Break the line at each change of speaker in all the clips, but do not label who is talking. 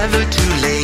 never too late.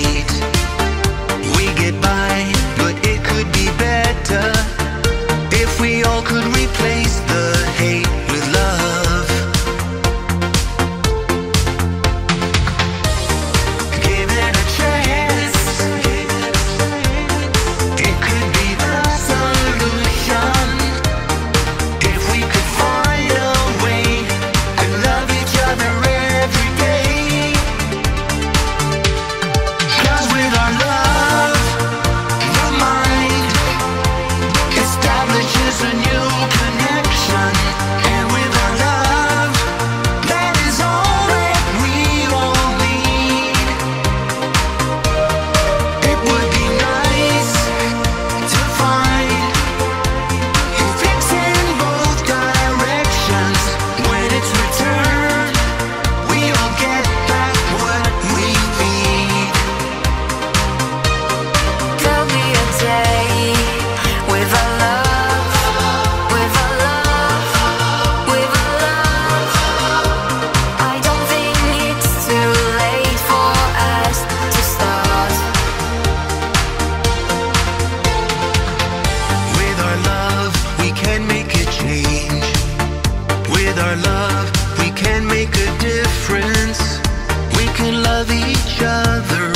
change. With our love, we can make a difference. We can love each other.